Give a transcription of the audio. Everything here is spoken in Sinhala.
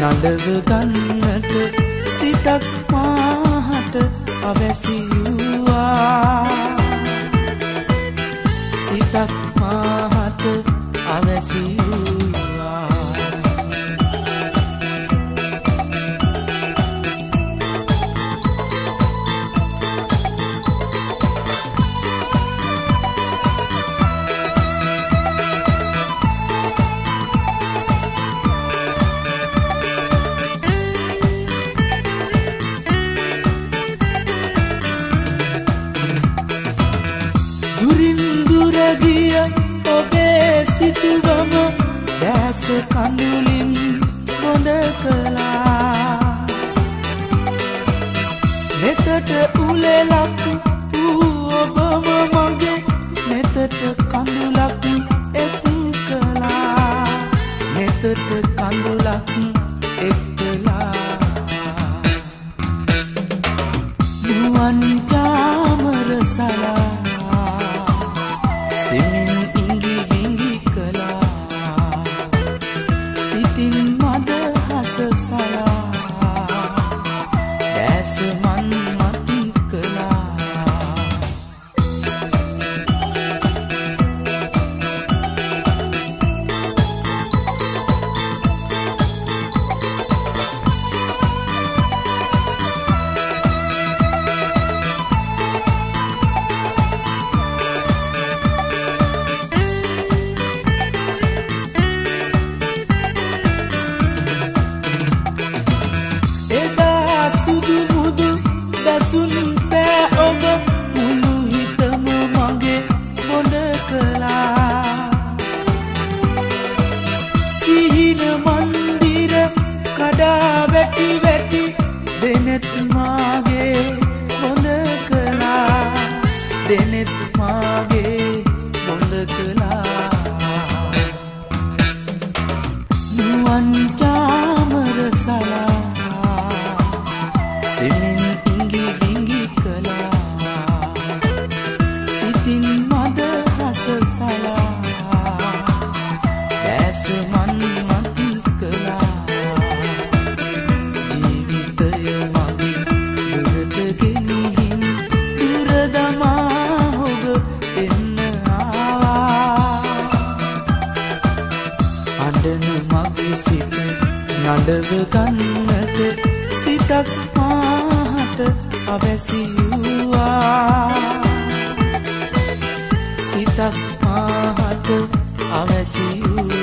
නඩව ගන්නට සිතක් මාහට අවැසියුවා සිතක් මාහට අවැසියුවා දුරගිය ඔබේ සිතුවම දැස කඳුලින් හොඳ කළා. නෙතට උලෙලක් වූ ඔබම මගේ නෙතට කඳුලක් එක් කළා. නෙතට කඳුලක් එක් කළා. නුවන් චාමර සලා සෙමින් ඉංගි විංගි කළා. සිතින් මද හස සලා. දැස මන් සුදු මුදු දසුන් පෑ ඔබ මුළු හිතම මගේ හොඳ කළා. සෙමින් ඉංගි විංගි කළා. සිතින් මද හස සලා. දැස මන් මත් කළා. ජීවිතය මගේ දුරට ගෙනිහින් දුර දමා ඔබ එන්න ආවා. අඩන මගේ සිත නඩව ගන්නට සිතක් මාහට අවැසියුවා සිතක් මාහට අවැසියුවා.